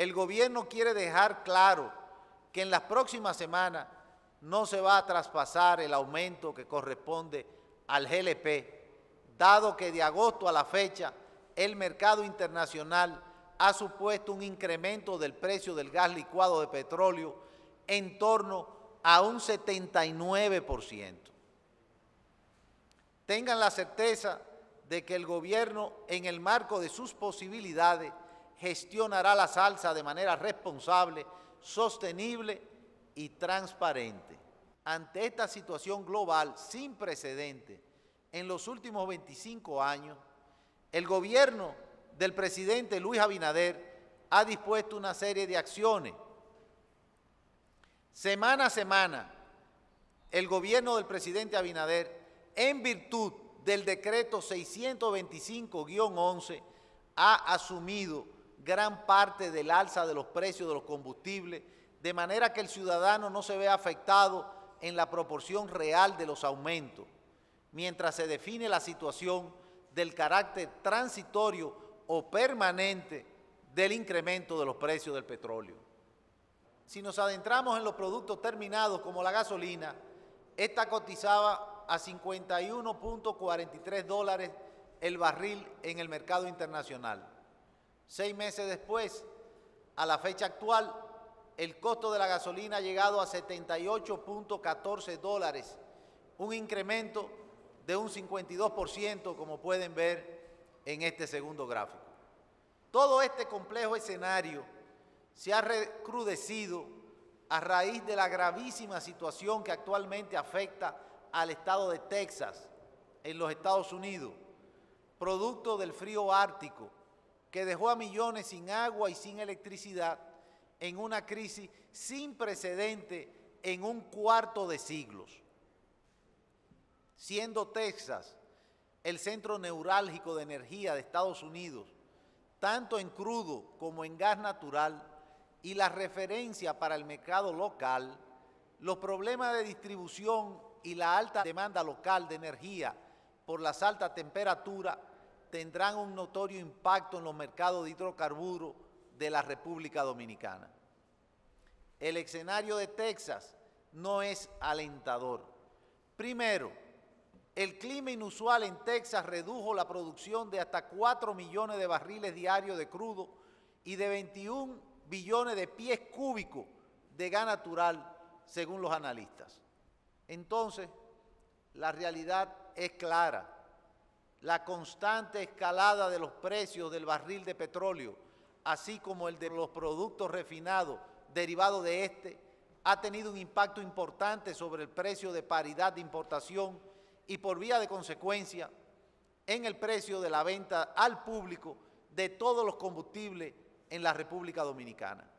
el gobierno quiere dejar claro que en las próximas semanas no se va a traspasar el aumento que corresponde al GLP, dado que de agosto a la fecha el mercado internacional ha supuesto un incremento del precio del gas licuado de petróleo en torno a un 79%. Tengan la certeza de que el gobierno, en el marco de sus posibilidades, gestionará la salsa de manera responsable, sostenible y transparente. Ante esta situación global sin precedente en los últimos 25 años, el gobierno del presidente Luis Abinader ha dispuesto una serie de acciones. Semana a semana, el gobierno del presidente Abinader, en virtud del decreto 625-11, ha asumido gran parte del alza de los precios de los combustibles, de manera que el ciudadano no se vea afectado en la proporción real de los aumentos, mientras se define la situación del carácter transitorio o permanente del incremento de los precios del petróleo. Si nos adentramos en los productos terminados como la gasolina, esta cotizaba a 51.43 dólares el barril en el mercado internacional. Seis meses después, a la fecha actual, el costo de la gasolina ha llegado a 78.14 dólares, un incremento de un 52%, como pueden ver en este segundo gráfico. Todo este complejo escenario se ha recrudecido a raíz de la gravísima situación que actualmente afecta al estado de Texas, en los Estados Unidos, producto del frío ártico, que dejó a millones sin agua y sin electricidad en una crisis sin precedente en un cuarto de siglos. Siendo Texas el centro neurálgico de energía de Estados Unidos, tanto en crudo como en gas natural, y la referencia para el mercado local, los problemas de distribución y la alta demanda local de energía por las altas temperaturas tendrán un notorio impacto en los mercados de hidrocarburos de la República Dominicana. El escenario de Texas no es alentador. Primero, el clima inusual en Texas redujo la producción de hasta 4 millones de barriles diarios de crudo y de 21 billones de pies cúbicos de gas natural, según los analistas. Entonces, la realidad es clara. La constante escalada de los precios del barril de petróleo, así como el de los productos refinados derivados de este, ha tenido un impacto importante sobre el precio de paridad de importación y por vía de consecuencia en el precio de la venta al público de todos los combustibles en la República Dominicana.